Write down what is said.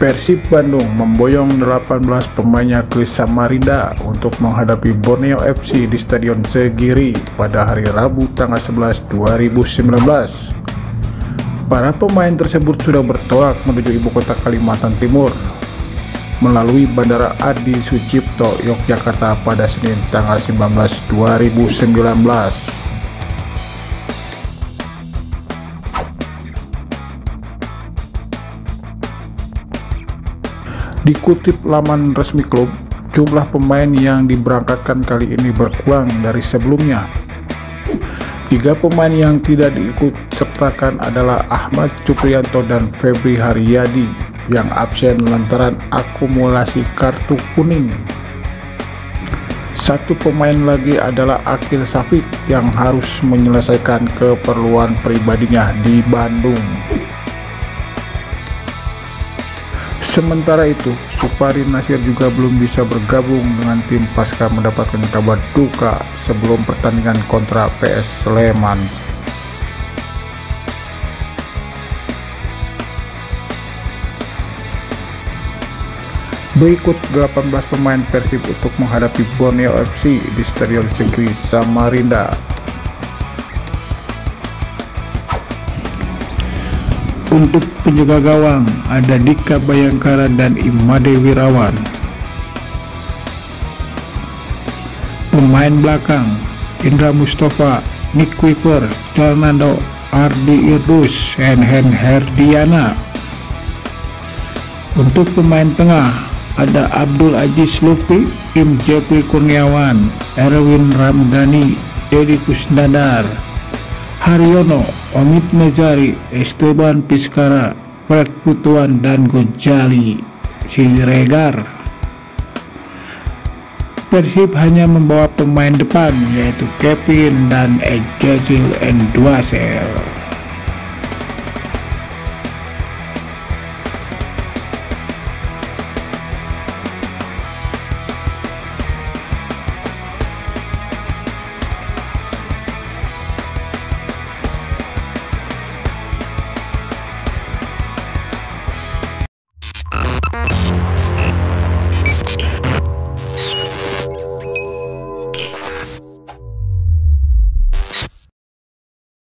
Persib Bandung memboyong 18 pemainnya ke Samarinda untuk menghadapi Borneo FC di Stadion Segiri pada hari Rabu tanggal 11 2019. Para pemain tersebut sudah bertolak menuju ibu kota Kalimantan Timur melalui Bandara Adi Sucipto, Yogyakarta pada Senin tanggal 19 2019. Dikutip laman resmi klub, jumlah pemain yang diberangkatkan kali ini berkurang dari sebelumnya. Tiga pemain yang tidak diikut sertakan adalah Ahmad Cuprianto dan Febri Haryadi yang absen lantaran akumulasi kartu kuning. Satu pemain lagi adalah Akil Safik yang harus menyelesaikan keperluan pribadinya di Bandung. Sementara itu, Supari Nasir juga belum bisa bergabung dengan tim pasca mendapatkan kabar duka sebelum pertandingan kontra PS Sleman. Berikut 18 pemain Persib untuk menghadapi Borneo FC di Stadion Segri Samarinda Untuk penjaga gawang ada Dika Bayangkara dan Imade Wirawan. Pemain belakang Indra Mustafa, Nick Kuiper, Fernando Ardi Irdus, Henhen Herdiana. Untuk pemain tengah ada Abdul Aziz Lupi, Kim Jepri Kurniawan, Erwin Ramdhani, Dedi Kusnandar, Haryono, Omid Nejari, Esteban Piskara, Fred Putuan, dan Gojali Siregar. Persib hanya membawa pemain depan yaitu Kevin dan Ejazil Endwasel.